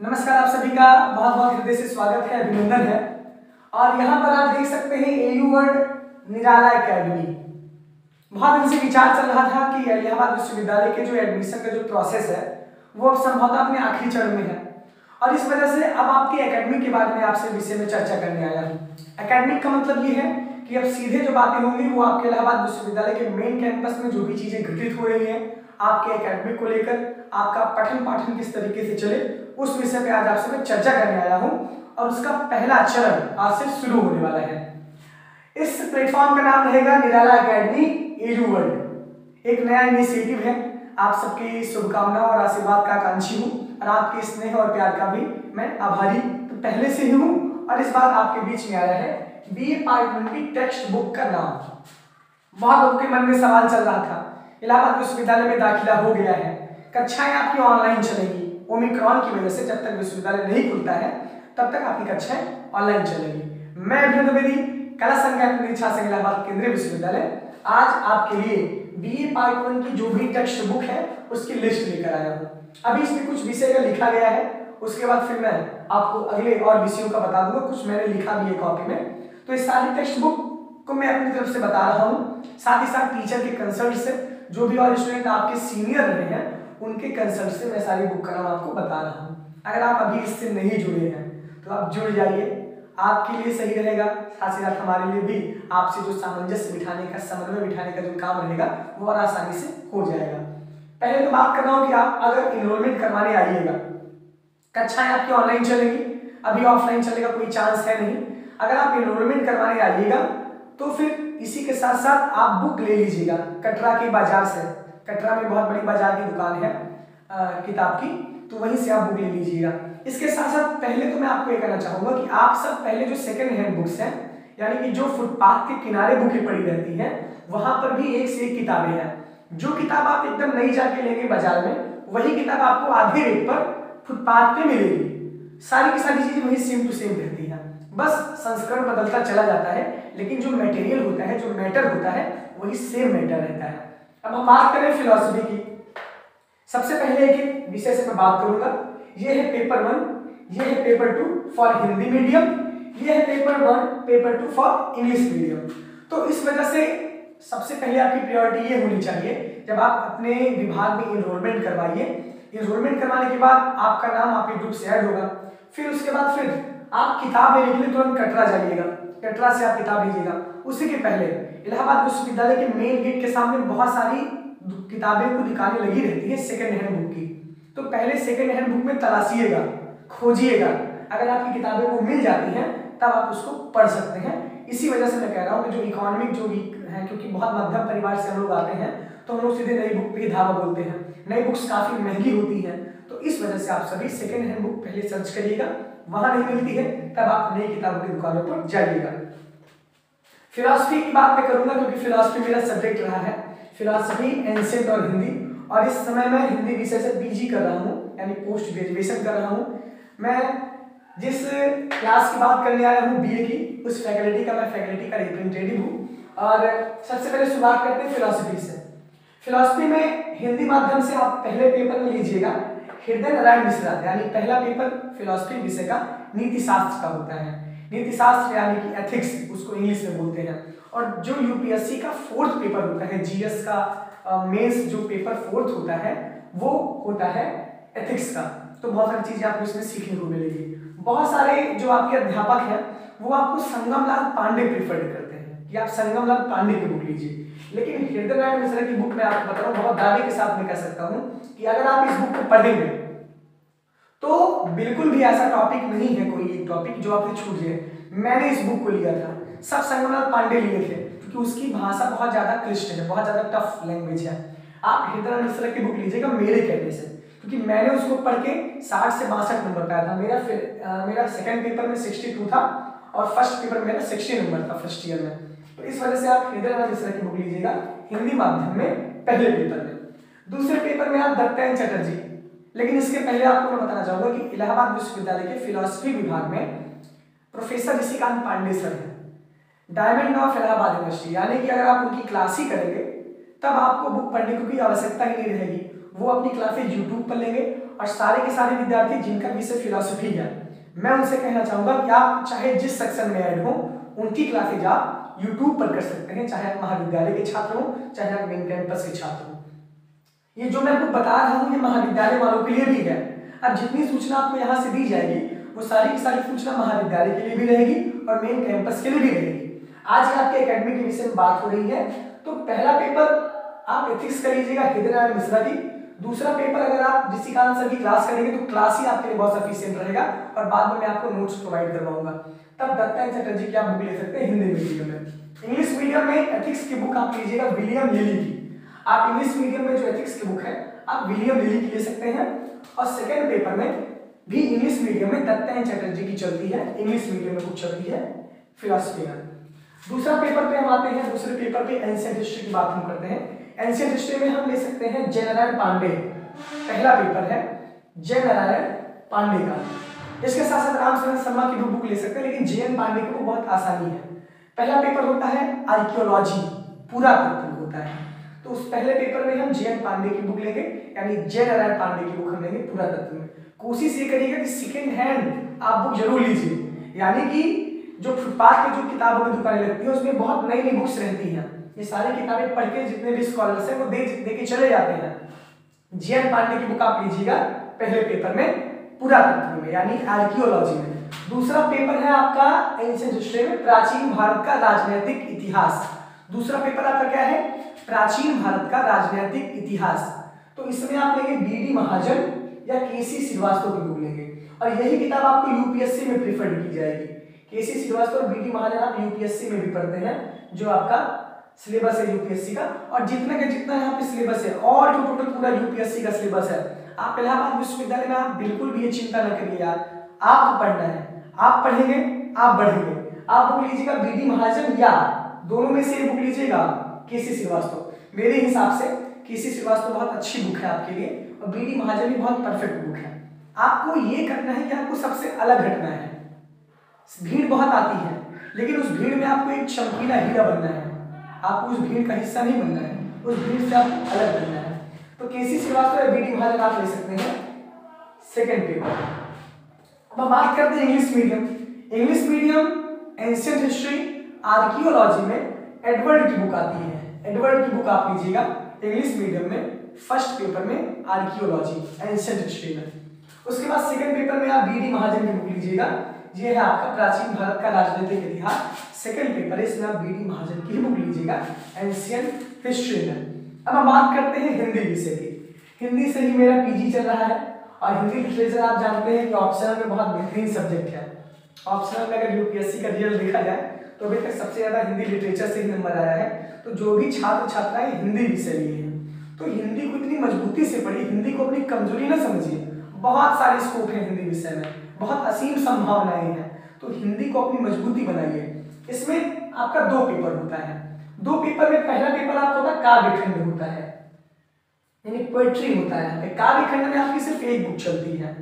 नमस्कार आप सभी का बहुत बहुत हृदय से स्वागत है, अभिनंदन है। और यहाँ पर आप देख सकते हैं एयू वर्ड निराला एकेडमी बहुत दिन से विचार चल रहा था कि इलाहाबाद विश्वविद्यालय के जो एडमिशन का जो प्रोसेस है, वो अब संभवतः अपने आखिरी चरण में है। और इस वजह से अब आपकी एकेडमी के बारे में आपसे विषय में चर्चा करने आया हूँ। एकेडमिक का मतलब ये है कि अब सीधे जो बातें होंगी, वो आपके इलाहाबाद विश्वविद्यालय के मेन कैंपस में जो भी चीज़ें घटित हो रही हैं आपके एकेडमिक को लेकर आपका पठन पाठन किस तरीके से चले, उस विषय पे आज आपसे मैं चर्चा करने आया हूँ और उसका पहला चरण आज से शुरू होने वाला है। इस प्लेटफॉर्म का नाम रहेगा निराला अकेडमी एजू वर्ल्ड एक नया इनिशिएटिव है। आप सबकी शुभकामनाओं और आशीर्वाद का आकांक्षी हूँ और आपके स्नेह और प्यार का भी मैं आभारी तो पहले से ही हूँ और इस बार आपके बीच में आया है B A part text book का नाम। बहुत लोगों के मन में सवाल चल रहा था। इलाहाबाद विश्वविद्यालय में दाखिला हो गया है। कक्षाएँ आपकी ऑनलाइन चलेगी। ओमिक्रॉन की वजह से जब तक विश्वविद्यालय नहीं खुलता है, तब तक आपकी कक्षाएँ ऑनलाइन चलेगी। मैं अभिनंदन द्विवेदी कला संज्ञा इच्छा संघ इलाहाबाद केंद्रीय विश्वविद्यालय। आज आपके लिए बी ए पार्ट वन की जो भी टेक्स्ट बुक है, उसकी लिस्ट लेकर आया हूँ। अभी इसमें कुछ विषय का लिखा गया है, उसके बाद फिर मैं आपको अगले और विषयों का बता दूँगा। कुछ मैंने लिखा भी है कॉपी में। तो इस सारी टेक्स्ट बुक को मैं अपनी तरफ़ से बता रहा हूँ। साथ ही साथ टीचर के कंसल्ट से जो भी और स्टूडेंट आपके सीनियर रहे हैं, उनके कंसल्ट से मैं सारी बुक का नाम आपको बता रहा हूँ। अगर आप अभी इससे नहीं जुड़े हैं तो आप जुड़ जाइए। आपके लिए सही रहेगा, साथ ही साथ हमारे लिए भी आपसे जो सामंजस्य बिठाने का, समन्वय बिठाने का जो काम रहेगा, वो और आसानी से हो जाएगा। पहले तो बात कर रहा हूँ कि आप अगर इनरोलमेंट करवाने आइएगा, कक्षाएँ आपकी ऑनलाइन चलेगी। अभी ऑफलाइन चलेगा कोई चांस है नहीं। अगर आप इनरोलमेंट करवाने आइएगा तो फिर इसी के साथ साथ आप बुक ले लीजिएगा, कटरा के बाज़ार से। कटरा में बहुत बड़ी बाज़ार की दुकान है किताब की तो वहीं से आप बुक ले लीजिएगा। इसके साथ साथ पहले तो मैं आपको ये कहना चाहूँगा कि आप सब पहले जो सेकेंड हैंड बुक्स हैं, यानी कि जो फुटपाथ के किनारे बुकें पड़ी रहती हैं, वहाँ पर भी एक से एक किताबें हैं। जो किताब आप एकदम नहीं जाके लेंगे बाज़ार में, वही किताब आपको आधे रेट पर फुटपाथ पे मिलेगी। सारी की सारी चीज़ें वही सेम टू सेम रहती है। बस संस्करण बदलता चला जाता है, लेकिन जो मटेरियल होता है, जो मैटर होता है, वही सेम मैटर रहता है। अब हम बात करें फिलोसफी की। सबसे पहले एक विषय से मैं बात करूँगा। ये है पेपर वन ये है paper two for Hindi medium ये है paper one paper two for English medium तो इस वजह से सबसे पहले आपकी प्रायोरिटी ये होनी चाहिए, जब आप अपने विभाग में इनरोलमेंट करवाइए। इनरोलमेंट करवाने के बाद आपका नाम आपके ग्रुप से ऐड होगा। फिर उसके बाद फिर आप किताब लेने तुरंत कटरा जाइएगा। कटरा से आप किताब लीजिएगा। उसी के पहले इलाहाबाद विश्वविद्यालय के मेन गेट के सामने बहुत सारी किताबें को दुकानें लगी रहती है सेकेंड हैंड बुक की। तो पहले सेकेंड हैंड बुक में तलाशिएगा, खोजिएगा। अगर आपकी किताबें वो मिल जाती हैं, तब आप उसको पढ़ सकते हैं। इसी वजह से मैं कह रहा हूँ कि जो इकोनॉमिक जो वीक है, क्योंकि बहुत मध्यम परिवार से हम लोग आते हैं तो हम लोग सीधे नई बुक पे धावा बोलते हैं। नई बुक्स काफ़ी महँगी होती हैं तो इस वजह से आप सभी सेकेंड हैंड बुक पहले सर्च करिएगा, वहाँ नहीं मिलती है, तब आप नई किताबों की दुकानों पर जाइएगा। फिलोसफी की बात मैं करूँगा, क्योंकि फिलोसफी मेरा सब्जेक्ट रहा है। फिलोसफी एंशियंट और हिंदी, और इस समय मैं हिंदी विषय से पीजी कर रहा हूँ, यानी पोस्ट ग्रेजुएशन कर रहा हूँ। मैं जिस क्लास की बात करने आया हूँ बीए की, उस फैकल्टी का, मैं फैकल्टी का रिप्रेजेंटेटिव हूँ। और सबसे पहले शुरुआत करते हैं फिलोसफी से। फिलोसफी में हिंदी माध्यम से आप पहले पेपर में लीजिएगा, हृदय नारायण मिश्रा, यानी पहला पेपर फिलोसफी विषय का नीति शास्त्र का होता है। नीति शास्त्र यानी कि एथिक्स उसको इंग्लिश में बोलते हैं। और जो यूपीएससी का फोर्थ पेपर होता है जीएस का मेंस जो पेपर फोर्थ होता है, वो होता है एथिक्स का। तो बहुत सारी चीज़ें आपको इसमें सीखने को मिलेगी। बहुत सारे जो आपके अध्यापक हैं, वो आपको संगमलाल पांडे प्रिफर करते हैं। कि आप संगमलाल पांडे की बुक लीजिए। लेकिन हृदय नारायण मिश्रा की बुक में आपको बता रहा हूँ बहुत दावे के साथ मैं कह सकता हूँ कि अगर आप इस बुक को पढ़ेंगे तो बिल्कुल भी ऐसा टॉपिक नहीं है कोई एक टॉपिक जो आपसे छूट जाए। मैंने इस बुक को लिया था। सब संगमनाथ पांडे लिए थे, क्योंकि उसकी भाषा बहुत ज़्यादा क्लिष्ट है, बहुत ज़्यादा टफ लैंग्वेज है। आप हृदय मिश्रा की बुक लीजिएगा, मेरे कहने से। क्योंकि मैंने उसको पढ़ के साठ से बासठ नंबर पाया था। मेरा फिर मेरा सेकंड पेपर में सिक्सटी था, और फ़र्स्ट पेपर मेरा सिक्सटी नंबर था फ़र्स्ट ईयर में। तो इस वजह से आप हृदय मिश्रा की बुक लीजिएगा, हिंदी माध्यम में पहले पेपर में। दूसरे पेपर में आप दत्तायन चटर्जी, लेकिन इसके पहले आपको मैं बताना चाहूँगा कि इलाहाबाद विश्वविद्यालय के फिलोसफी विभाग में प्रोफेसर ऋषिकांत पांडे सर हैं। डायमंड ऑफ़ इलाहाबाद यूनिवर्सिटी यानी कि अगर आप उनकी क्लास ही करेंगे, तब आपको बुक पढ़ने की कोई आवश्यकता ही नहीं रहेगी। वो अपनी क्लासेज यूट्यूब पर लेंगे और सारे के सारे विद्यार्थी जिनका विषय फिलोसफी है मैं उनसे कहना चाहूँगा कि आप चाहे जिस सेक्शन में ऐड हो, उनकी क्लासेज आप यूट्यूब पर कर सकते हैं, चाहे आप महाविद्यालय के छात्र हो, चाहे आप मेन कैंपस के छात्र हो। ये जो मैं आपको बता रहा हूँ, ये महाविद्यालय वालों के लिए भी है। अब जितनी सूचना आपको यहाँ से दी जाएगी, वो सारी की सारी सूचना महाविद्यालय के लिए भी रहेगी और मेन कैंपस के लिए भी रहेगी। आज आपके एकेडमी के विषय में बात हो रही है तो पहला पेपर आप एथिक्स कर लीजिएगा हृदय मिश्रा की। दूसरा पेपर अगर आप ऋषिकांत सर की क्लास करेंगे तो क्लास ही आपके लिए बहुत सफिशियंट रहेगा और बाद में मैं आपको नोट्स प्रोवाइड करवाऊँगा। तब दत्ता चटर्जी की आप बुक ले सकते हैं हिंदी मीडियम में। इंग्लिश मीडियम में एथिक्स की बुक आप लीजिएगा विलियम लिली की। आप इंग्लिश मीडियम में जो एथिक्स की बुक है, आप विलियम लिली की ले सकते हैं। और सेकेंड पेपर में भी इंग्लिश मीडियम में दत्ता चटर्जी की चलती है। इंग्लिश मीडियम में बुक चलती है। फिलोसफी में। दूसरा पेपर पे हम आते हैं। दूसरे पेपर पे एंशियंट हिस्ट्री की बात हम करते हैं। एंशियंट हिस्ट्री में हम ले सकते हैं जय नारायण पांडे। पहला पेपर है जय नारायण पांडे का। इसके साथ साथ राम शरण शर्मा की भी बुक ले सकते हैं, लेकिन जे एन पांडे की बहुत आसानी है। पहला पेपर होता है आर्कियोलॉजी पूरा तत्व होता है। तो उस पहले पेपर में हम जे एन पांडे की बुक लेंगे, यानी जय नारायण पांडे की बुक हम लेंगे पूरा तत्व में। कोशिश ये करिएगा कि सेकेंड हैंड आप बुक ज़रूर लीजिए। यानी कि जो फुटपाथ की जो किताबों की दुकानें लगती है, उसमें बहुत नई नई बुक्स रहती हैं। ये सारी किताबें पढ़ के जितने भी स्कॉलर्स हैं, वो दे दे के चले जाते हैं। जे एन पांडे की बुक आप लीजिएगा पहले पेपर में। पुरातत्व में, यानी आर्कियोलॉजी में। दूसरा पेपर है आपका एंशियंट हिस्ट्री में, प्राचीन भारत का राजनीतिक इतिहास। दूसरा पेपर आपका क्या है? प्राचीन भारत का राजनीतिक इतिहास। तो इसमें आप लेंगे बी डी महाजन या केसी श्रीवास्तव की बुक लेंगे। और यही किताब आपको यूपीएससी में प्रिफर्ड की जाएगी। केसी श्रीवास्तव और बी डी महाजन आप यूपीएससी में भी पढ़ते हैं, जो आपका सिलेबस है यूपीएससी का। और जितना का जितना यहाँ पे सिलेबस है, और जो टोटल पूरा यूपीएससी का सिलेबस है आप इलाहाबाद विश्वविद्यालय में आप बिल्कुल भी ये चिंता न करिए यार। आपको पढ़ना है। आप पढ़ेंगे, आप बढ़ेंगे। आप बुक लीजिएगा, बीडी, महाजन या, दोनों में से बुक लीजिएगा। केसी श्रीवास्तव। मेरे हिसाब से केसी श्रीवास्तव बहुत अच्छी बुक है आपके लिए और बीडी, महाजन भी बहुत परफेक्ट बुक है। आपको ये करना है कि आपको सबसे अलग हटना है। भीड़ बहुत आती है, लेकिन उस भीड़ में आपको एक चमकीला हीरा बनना है। आपको उस भीड़ का हिस्सा नहीं बनना है। उस भीड़ से आपको अलग बनना है। तो KC Srivastava B D Mahajan आप ले सकते हैं? सेकेंड पेपर अब हम बात करते हैं English medium English medium ancient history archaeology में एडवर्ड की बुक आती है. एडवर्ड की बुक आप लीजिएगा. इंग्लिश मीडियम में फ़र्स्ट पेपर में आर्कियोलॉजी एंशियंट हिस्ट्री में. उसके बाद सेकंड पेपर में आप बी डी महाजन की बुक लीजिएगा. ये है आपका प्राचीन भारत का राजनीतिक इतिहास. सेकंड पेपर है, इसमें आप बी महाजन की बुक लीजिएगा. एंशियंट हिस्ट्री में. अब हम बात करते हैं हिंदी विषय की। हिंदी से ही मेरा पीजी चल रहा है और हिंदी लिटरेचर आप जानते हैं कि ऑप्शनल में बहुत बेहतरीन सब्जेक्ट है। ऑप्शनल में अगर यूपीएससी का रिज़ल्ट देखा जाए तो अभी तक सबसे ज़्यादा हिंदी लिटरेचर से ही नंबर आया है। तो जो भी छात्र छात्राएँ हिंदी विषय लिए हैं तो हिंदी को इतनी मजबूती से पढ़ी हिंदी को अपनी कमज़ोरी ना समझिए। बहुत सारे स्कोप है हिंदी विषय में, बहुत असीम संभावनाएँ हैं। तो हिंदी को अपनी मजबूती बनाइए। इसमें आपका दो पेपर होता है। दो पेपर में पहला पेपर आपका होता है काव्य खंड होता है। यानी पोएट्री होता है काव्य खंड में आपकी सिर्फ़ एक बुक चलती है।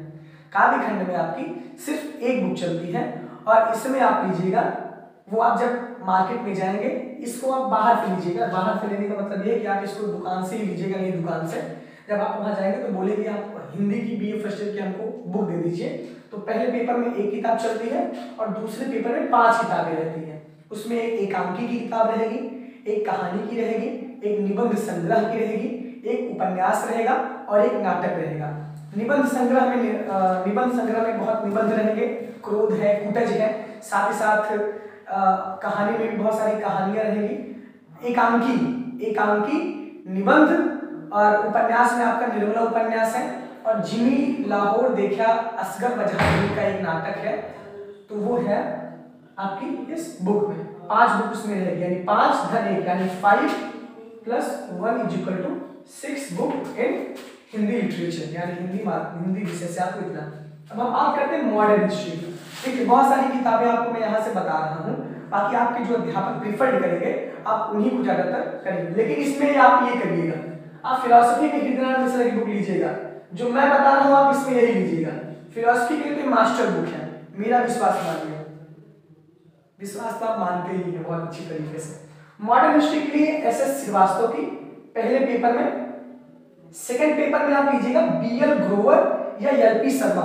काव्य खंड में आपकी सिर्फ़ एक बुक चलती है। और इसमें आप लीजिएगा, वो आप जब मार्केट में जाएँगे, इसको आप बाहर से लीजिएगा। बाहर से लेने का मतलब ये है कि आप इसको दुकान से ही लीजिएगा, नहीं दुकान से। जब आप वहाँ जाएँगे तो बोलेंगे आप हिंदी की बी ए फ़र्स्ट ईयर की हमको बुक दे दीजिए। तो पहले पेपर में एक किताब चलती है और दूसरे पेपर में पाँच किताबें रहती हैं। उसमें एकांकी की किताब रहेगी एक कहानी की रहेगी, एक निबंध संग्रह की रहेगी, एक उपन्यास रहेगा और एक नाटक रहेगा। निबंध संग्रह में निबंध संग्रह में बहुत निबंध रहेंगे। क्रोध है, कुटज है, साथ ही साथ कहानी में भी बहुत सारी कहानियाँ रहेंगी। एकांकी एकांकी, निबंध और उपन्यास में आपका निर्मला उपन्यास है और जिमी लाहौर देखा असगर बजहानी का एक नाटक है। तो वो है आपकी इस बुक में। पाँच बुक उसमें रहेगी यानी पाँच धन एक, यानी five plus one is equal to six book in Hindi literature यानी हिंदी हिंदी विषय से आपको इतना। अब हम बात करते हैं मॉडर्न हिस्ट्री की। देखिए, बहुत सारी किताबें आपको मैं यहाँ से बता रहा हूँ, बाकी आपके जो अध्यापक प्रिफर्ड करेंगे, आप उन्हीं को ज़्यादातर करेंगे। लेकिन इसमें आप ये करिएगा, आप फिलोसफी के हृदय मिश्रा की बुक लीजिएगा, जो मैं बता रहा हूँ, आप इसमें यही लीजिएगा। फिलोसफी के लिए मास्टर बुक है, मेरा विश्वास मानिए। विश्वास तो आप मानते ही हैं, बहुत अच्छी तरीके से। मॉडर्न हिस्ट्री के लिए एस एस श्रीवास्तव की पहले पेपर में सेकेंड पेपर में आप लीजिएगा बी एल ग्रोवर या L P Sharma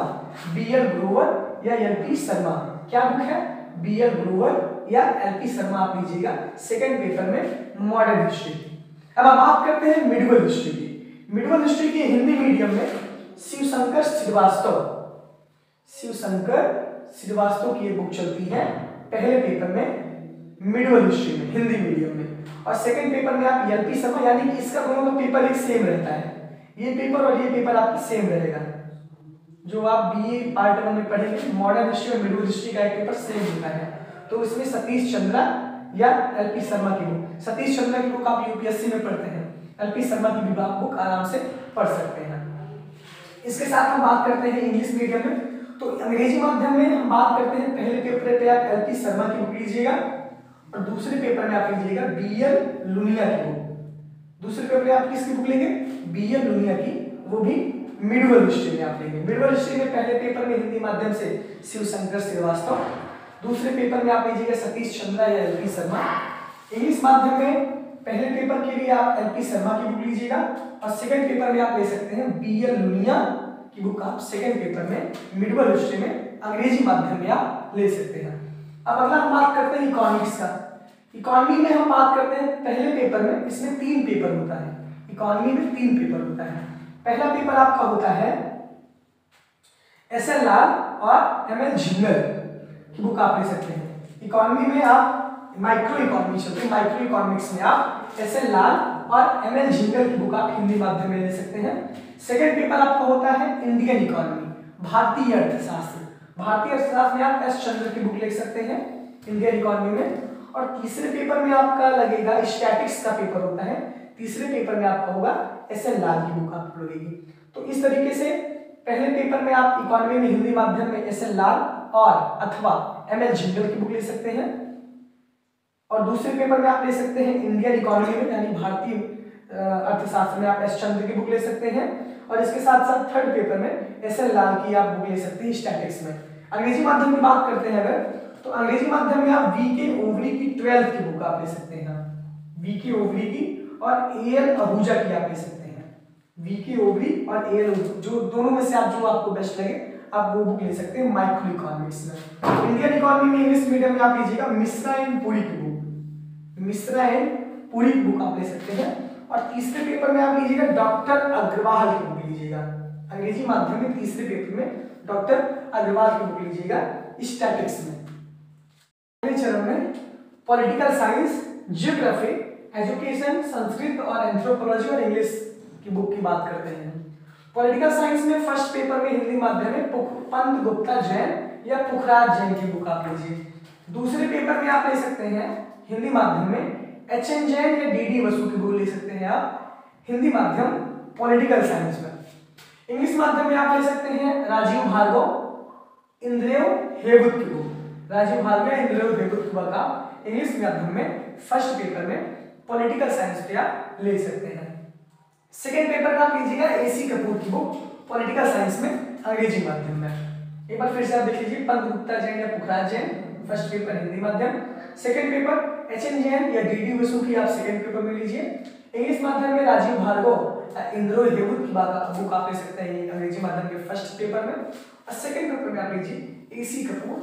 B L Grover या एल पी शर्मा क्या बुक है? बी एल ग्रोवर या एल पी शर्मा आप लीजिएगा सेकेंड पेपर में मॉडर्न हिस्ट्री अब आप बात करते हैं मिडवल हिस्ट्री की। मिडवल हिस्ट्री की हिंदी मीडियम में शिवशंकर श्रीवास्तव। शिवशंकर श्रीवास्तव की बुक चलती है पहले पेपर में मिडवल हिस्ट्री में, हिंदी मीडियम में। और सेकंड पेपर में आप एलपी शर्मा यानी कि इसका दोनों का पेपर एक सेम रहता है। ये पेपर और ये पेपर आपका सेम रहेगा। जो आप बी ए पार्ट वन में पढ़ेंगे मॉडर्न हिस्ट्री और मिडल हिस्ट्री का एक पेपर सेम होता है। तो इसमें सतीश चंद्रा या एलपी शर्मा की बुक सतीश चंद्रा की बुक आप यूपीएससी में पढ़ते हैं। एलपी शर्मा की बुक आराम से पढ़ सकते हैं। इसके साथ हम बात करते हैं इंग्लिश मीडियम में। तो अंग्रेज़ी माध्यम में हम बात करते हैं, पहले पेपर पे आप एल पी शर्मा की बुक लीजिएगा, और दूसरे पेपर में आप लीजिएगा बी एल लुनिया की बुक दूसरे पेपर में आप किसकी बुक लेंगे? बी एल लुनिया की, वो भी मिडवल हिस्ट्री में आप लेंगे। मिडवल हिस्ट्री में पहले पेपर में हिंदी माध्यम से शिवशंकर श्रीवास्तव, दूसरे पेपर में आप लीजिएगा सतीश चंद्रा या एल पी शर्मा इंग्लिश माध्यम में पहले पेपर के लिए आप एल पी शर्मा की बुक लीजिएगा, और सेकंड पेपर में आप ले सकते हैं बी एल लुनिया की बुक आप सेकंड पेपर में मिडवल हिस्ट्री में अंग्रेज़ी माध्यम में आप ले सकते हैं। अब अगला हम बात करते हैं इकोनॉमिक्स का। इकोनॉमी में हम बात करते हैं, पहले पेपर में इसमें तीन पेपर होता है। इकोनॉमी में तीन पेपर होता है। पहला पेपर आपका होता है एस एल आर और एम एल झिंगल की बुक आप ले सकते हैं। इकोनॉमी में आप माइक्रो इकोनॉमी चलती है माइक्रो इकोनॉमिक्स में आप एस एल आर और एम एल झिंगल की बुक आप हिंदी माध्यम में ले सकते हैं। सेकेंड पेपर आपका होता है इंडियन इकोनॉमी भारतीय अर्थशास्त्र। भारतीय अर्थशास्त्र में आप एस चंद्र की बुक ले सकते हैं इंडियन इकोनॉमी में। और तीसरे पेपर में आपका लगेगा स्टैटिक्स का पेपर होता है। तीसरे पेपर में आपका होगा एस एन लाल की बुक आपको लगेगी। तो इस तरीके से पहले पेपर में आप इकोनॉमी में हिंदी माध्यम में एस एन लाल और अथवा एम एल झिंगल की बुक ले सकते हैं। और दूसरे पेपर में आप ले सकते हैं इंडियन इकोनॉमी में, यानी भारतीय अर्थशास्त्र में आप एस चंद्र की बुक ले सकते हैं। और इसके साथ साथ थर्ड पेपर में एस एल लाल की आप बुक ले सकते हैं स्टैटिक्स में। अंग्रेज़ी माध्यम की बात करते हैं अगर तो अंग्रेज़ी माध्यम में आप वी के ओवरी की ट्वेल्थ की बुक आप ले सकते हैं। वी के ओवरी की और ए एल अबूजा की आप ले सकते हैं। वी के ओवरी और ए एल जो दोनों में से आप जो आपको बेस्ट लगे, आप वो बुक ले सकते हैं माइक्रो इकोनॉमिक्स में। इंडियन इकोनॉमी में इंग्लिश मीडियम में आप लीजिएगा मिश्रा एंड पुरी की बुक मिश्रा एंड पुरी की बुक आप ले सकते हैं। और तीसरे पेपर में आप लीजिएगा डॉक्टर अग्रवाल की बुक लीजिएगा। अंग्रेज़ी माध्यम में तीसरे पेपर में डॉक्टर अग्रवाल की बुक लीजिएगा स्टैटिक्स में। चरण में political science geography education Sanskrit और एंथ्रोपोलॉजी और इंग्लिश की बुक की बात करते हैं। पॉलिटिकल साइंस में फ़र्स्ट पेपर में हिंदी माध्यम में पंत गुप्ता जैन या पुखराज जैन की बुक आप लीजिए। दूसरे पेपर में आप ले सकते हैं हिंदी माध्यम में एच एन जैन या डी डी वसु की बुक ले सकते हैं आप, हिंदी माध्यम पॉलिटिकल साइंस में इंग्लिश माध्यम में आप ले सकते हैं राजीव भार्गव, इंद्रेव हेवुत की बुक राजीव भार्गव या इंद्रलोक हेतुत्व का इंग्लिश माध्यम में फ़र्स्ट पेपर में पॉलिटिकल साइंस पे आप ले सकते हैं। सेकेंड पेपर का आप लीजिएगा एसी कपूर की बुक पॉलिटिकल साइंस में अंग्रेज़ी माध्यम में। एक बार फिर से आप देख लीजिए, पंत गुप्ता जैन या पुखराज जैन। फ़र्स्ट पेपर हिंदी माध्यम second paper H N Jain या डी डी वसु की आप सेकेंड पेपर में लीजिए। इंग्लिश माध्यम में राजीव भार्गव इंद्रो हेवुत की बुक आप ले सकते हैं अंग्रेज़ी माध्यम के फ़र्स्ट पेपर में। और सेकेंड पेपर में आप लीजिए एसी कपूर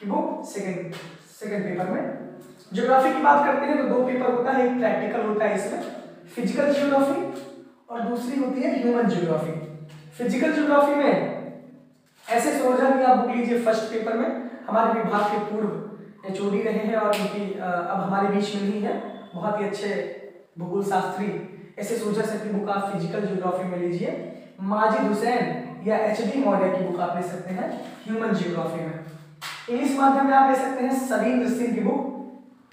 कि वो सेकंड सेकंड पेपर में। ज्योग्राफी की बात करते हैं तो दो पेपर होता है, एक प्रैक्टिकल होता है इसमें फ़िज़िकल ज्योग्राफी और दूसरी होती है ह्यूमन ज्योग्राफी फ़िज़िकल ज्योग्राफी में ऐसे सोचा की आप बुक लीजिए फ़र्स्ट पेपर में। हमारे विभाग के पूर्व एचओडी रहे हैं और उनकी अब हमारे बीच में नहीं है। बहुत ही अच्छे भूगोल शास्त्री ऐसे सोचा की बुक आप फ़िज़िकल जियोग्राफी में लीजिए। माजिद हुसैन या एच डी मौर्य की बुक आप ले सकते हैं ह्यूमन जियोग्राफी में। इंग्लिश माध्यम में आप ले सकते हैं सविंद्र सिंह की बुक।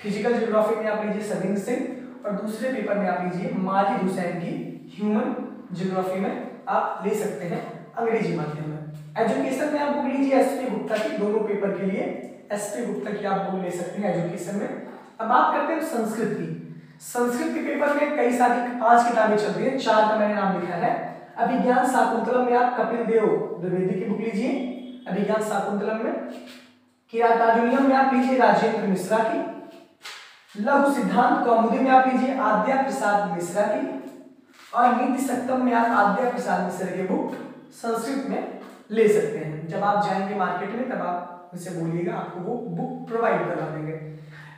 फ़िज़िकल जियोग्राफी में आप लीजिए सविंद्र सिंह और दूसरे पेपर में आप लीजिए माजिद हुसैन की ह्यूमन जियोग्राफी में आप ले सकते हैं अंग्रेज़ी माध्यम में। एजुकेशन में आप बुक लीजिए एस पी गुप्ता की, दोनों पेपर के लिए एस पी गुप्ता की आप बुक ले सकते हैं एजुकेशन में। अब बात करते हैं संस्कृत की। संस्कृत के पेपर में कई सारी पाँच किताबें चल रही है, चार का मैंने नाम लिखा है। अभिज्ञान शाकुंतलम में आप कपिल देव द्विवेदी की बुक लीजिए। अभिज्ञान शाकुंतलम में किराताजुलियम में आप लीजिए, राजेंद्र मिश्रा की। लघु सिद्धांत कौमुदी में आप लीजिए, आद्या प्रसाद मिश्रा की। और नीति सप्तम में आप आद्या प्रसाद मिश्रा की बुक संस्कृत में ले सकते हैं। जब आप जाएँगे मार्केट में, तब आप उनसे बोलिएगा, आपको वो बुक प्रोवाइड करवा देंगे।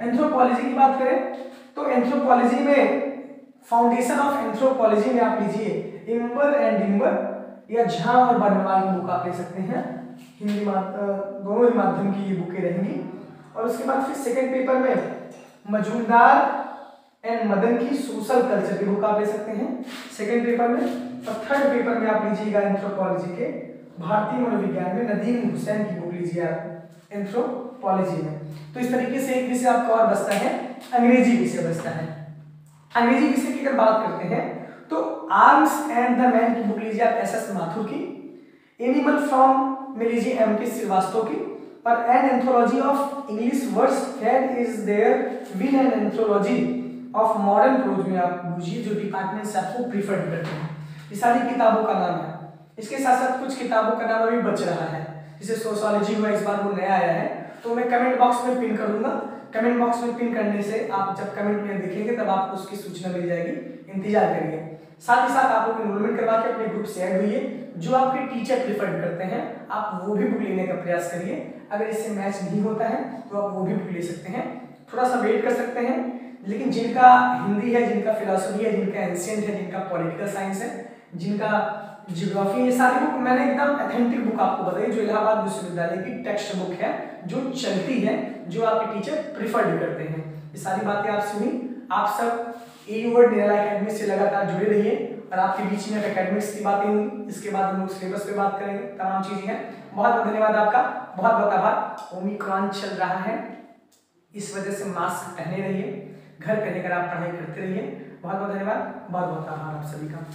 एंथ्रोपोलॉजी की बात करें तो एंथ्रोपोलॉजी में फाउंडेशन ऑफ़ एंथ्रोपोलॉजी में आप लीजिए इम्बर एंड डिम्बर या झा और बर्नवाल की बुक आप ले सकते हैं। हिंदी दोनों ही माध्यम की ये बुकें रहेंगी। और उसके बाद फिर सेकेंड पेपर में, मजूमदार एंड मदन की सोशल कल्चर की बुक आप ले सकते हैं। सेकेंड पेपर में, और थर्ड पेपर में आप लीजिएगा एंथ्रोपोलॉजी के भारतीय मनोविज्ञान में नदीम हुसैन की बुक लीजिए आप एंथ्रोपोलॉजी में। तो इस तरीके से एक विषय आपका और बचता है, अंग्रेज़ी विषय बचता है। अंग्रेज़ी विषय की अगर बात करते हैं तो आर्म्स एंड द मैन की बुक लीजिए आप एस एस माथुर की एनिमल फ्रॉम में लीजिए एम के श्रीवास्तव की, और an anthology of English words fad is there win an anthology of modern prose में आप बूझिए, जो डिपार्टमेंट से आपको प्रीफर करते हैं। ये सारी किताबों का नाम है। इसके साथ साथ कुछ किताबों का नाम अभी बच रहा है। जैसे सोशोलॉजी हुआ, इस बार वो नया आया है। तो मैं कमेंट बॉक्स में पिन कर दूँगा। कमेंट बॉक्स में पिन करने से आप जब कमेंट में देखेंगे, तब आपको उसकी सूचना मिल जाएगी। इंतज़ार करिए। साथ ही साथ आप लोग इनरोलमेंट करवा के अपने ग्रुप से ऐड जो आपके टीचर प्रिफर करते हैं, आप वो भी बुक लेने का प्रयास करिए। अगर इससे मैच नहीं होता है तो आप वो भी बुक ले सकते हैं। थोड़ा सा वेट कर सकते हैं। लेकिन जिनका हिंदी है, जिनका फिलोसफी है, जिनका एंशियंट है, जिनका पॉलिटिकल साइंस है, जिनका जियोग्राफी ये सारी बुक मैंने एकदम अथेंटिक बुक आपको बताई, जो इलाहाबाद विश्वविद्यालय की टेक्स्ट बुक है, जो चलती है, जो आपके टीचर प्रिफर्ड करते हैं। ये सारी बातें आप सुनी, आप सब ए वर्ड अकेडमी से लगातार जुड़े रहिए, और आपके बीच में अकेडमिक्स की बातें होंगी, इसके बाद हम लोग सिलेबस पे बात करेंगे, तमाम चीज़ें हैं। बहुत बहुत धन्यवाद आपका, बहुत बहुत आभार। ओमिक्रॉन चल रहा है, इस वजह से मास्क पहने रहिए, घर पे रहकर आप पढ़ाई करते रहिए। बहुत बहुत धन्यवाद, बहुत बहुत आभार आप सभी का।